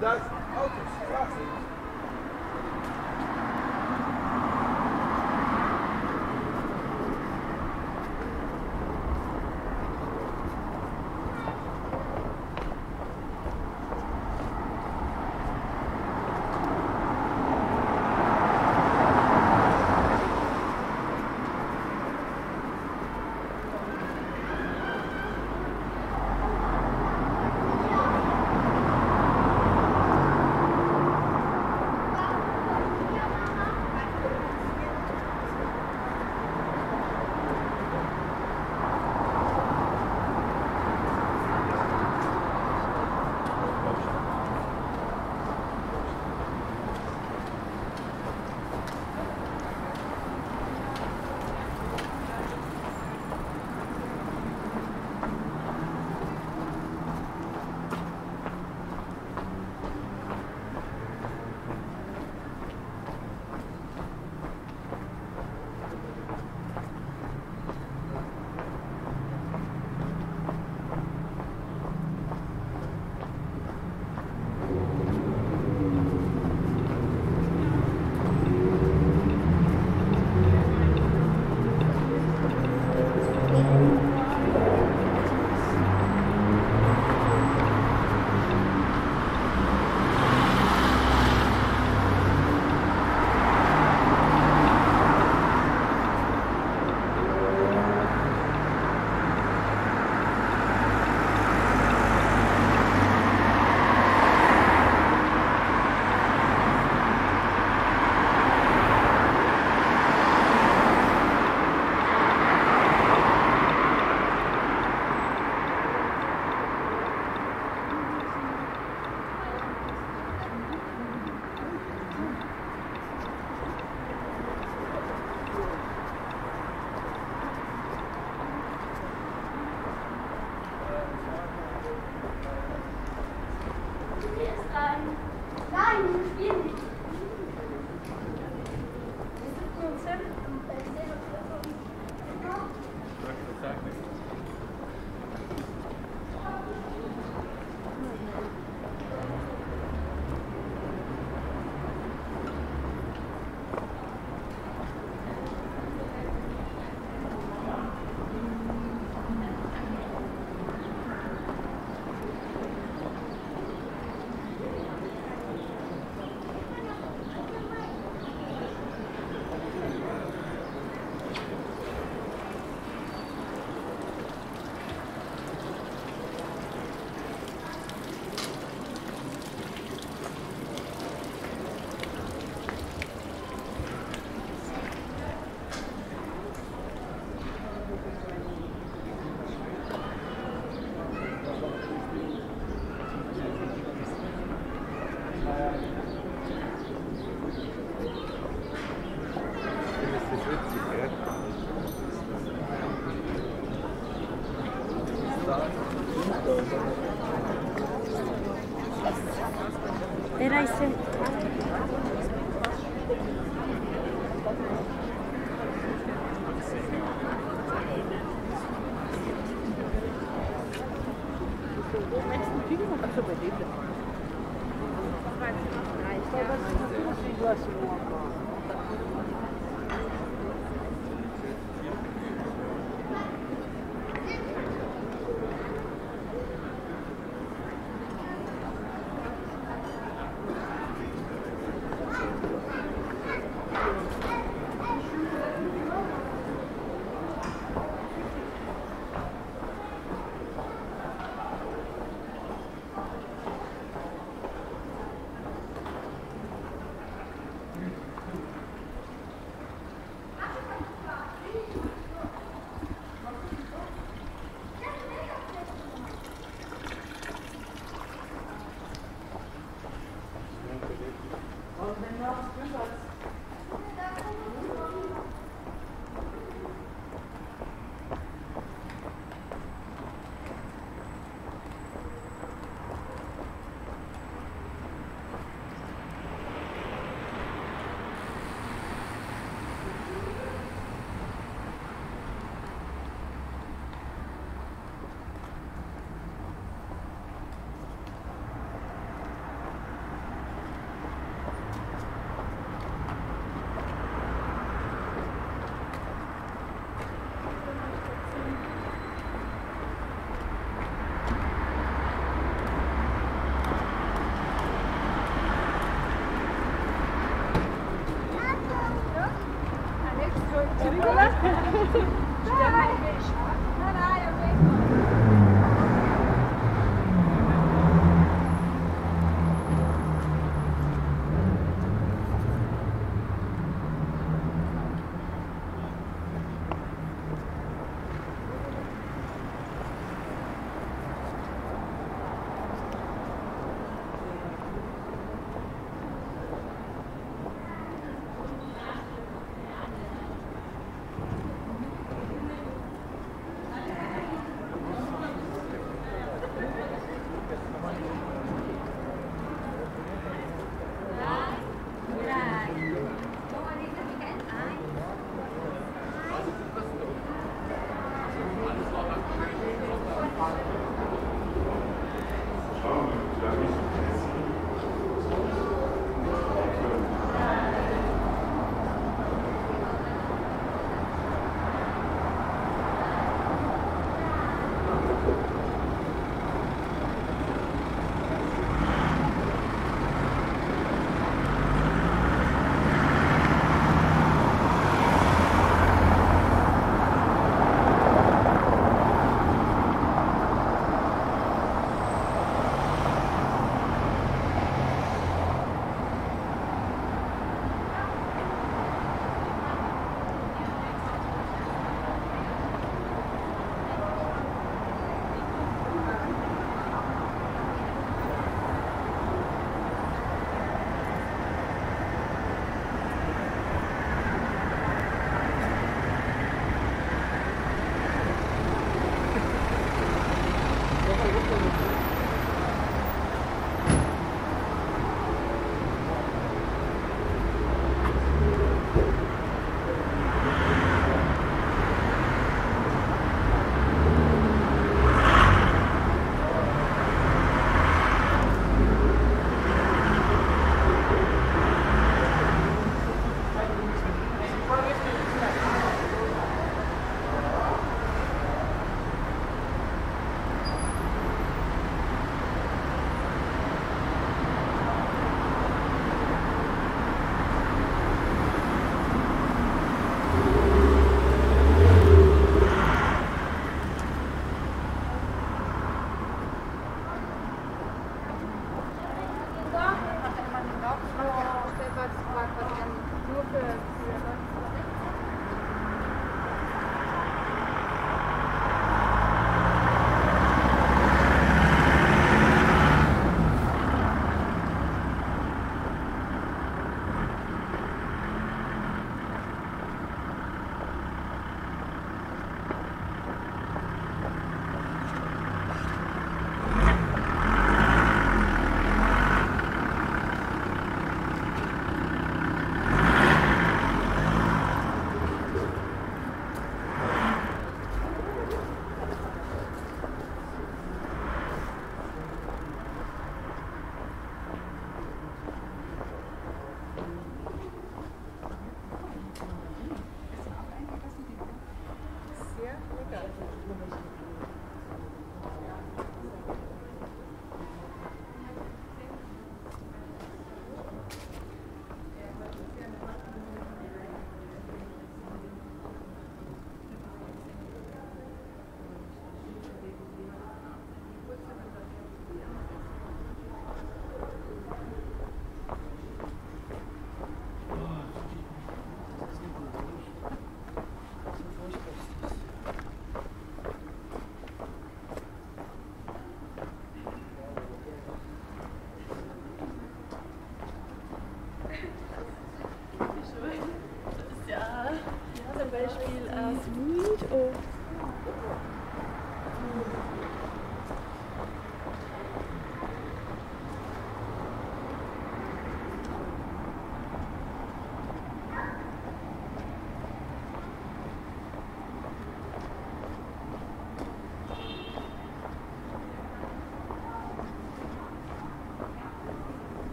that's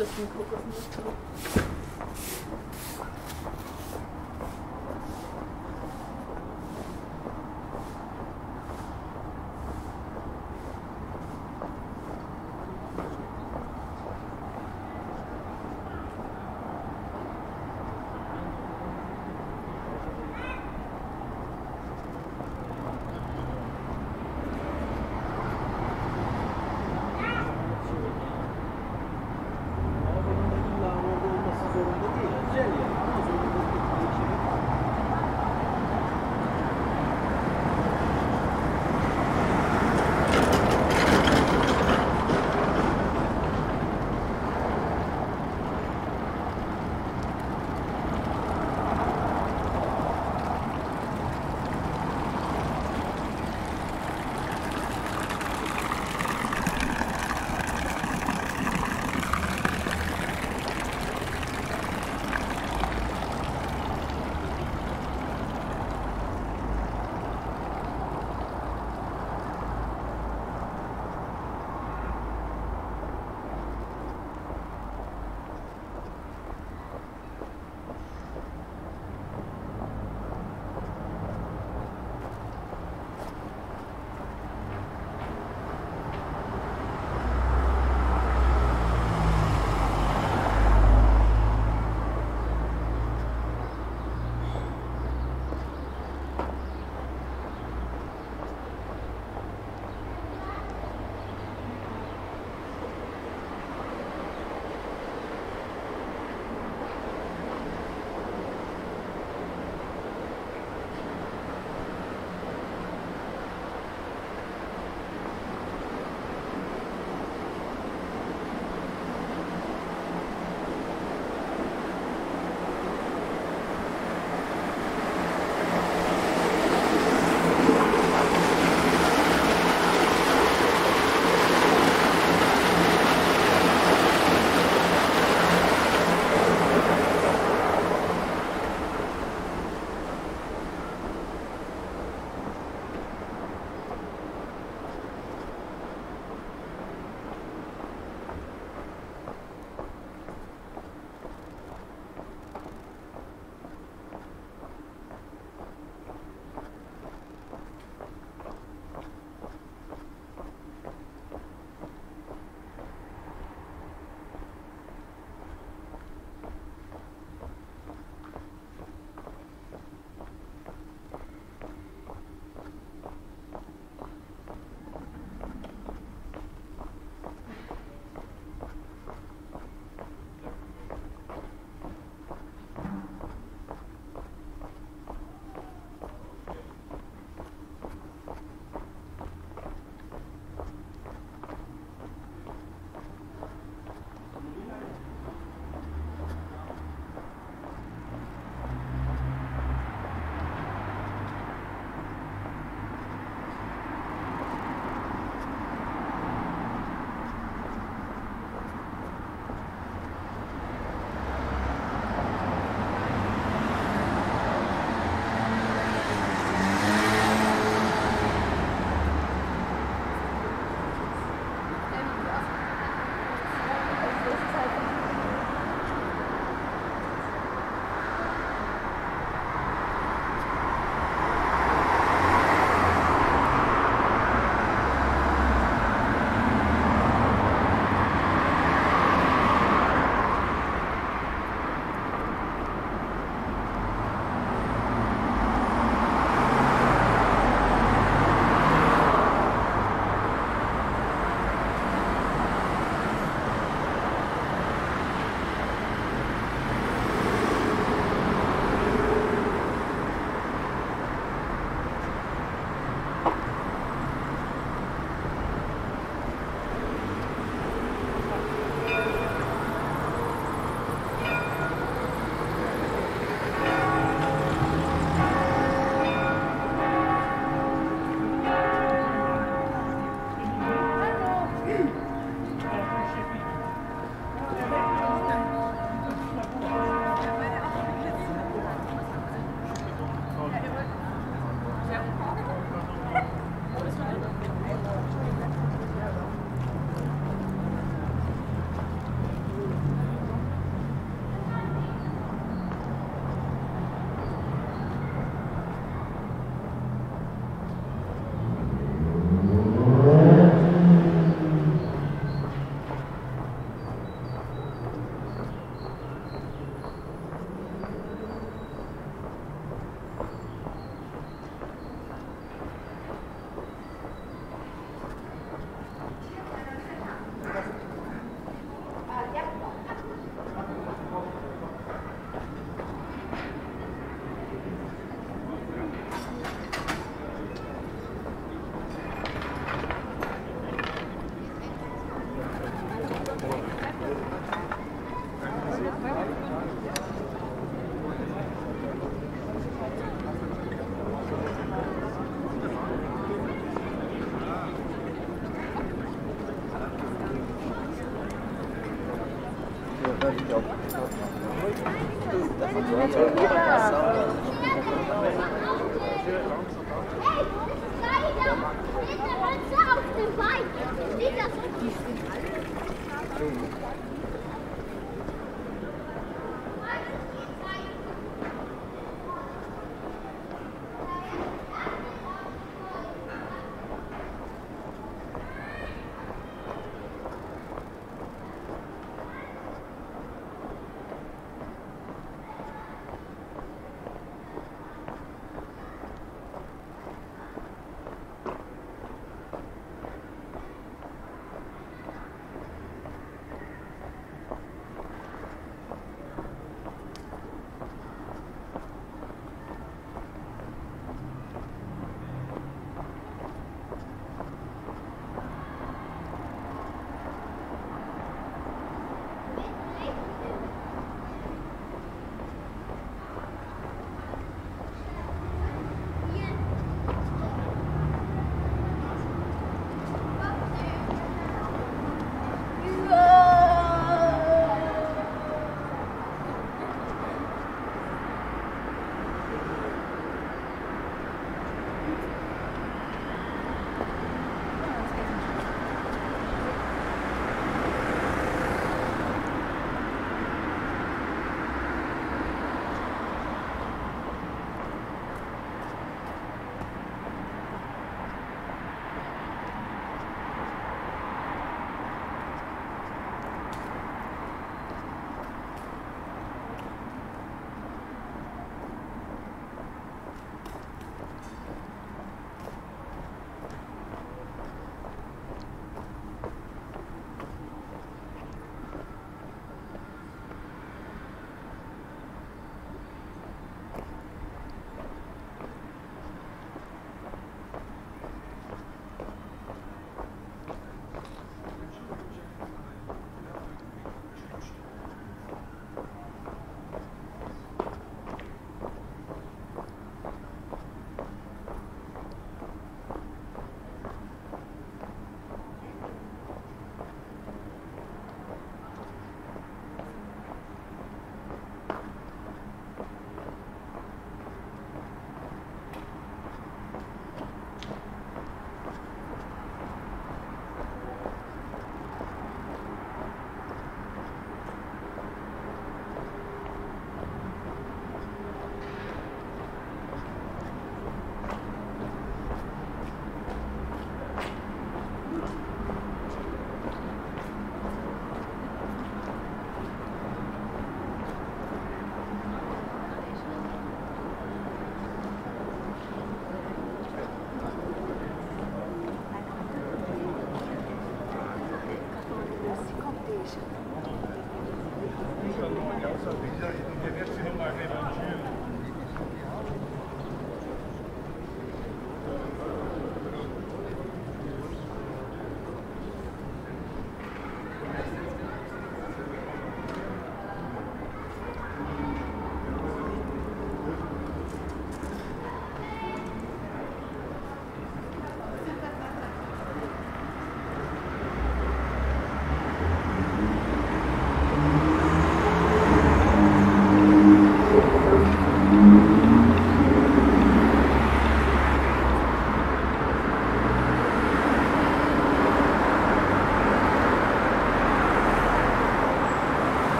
auch nicht die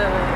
the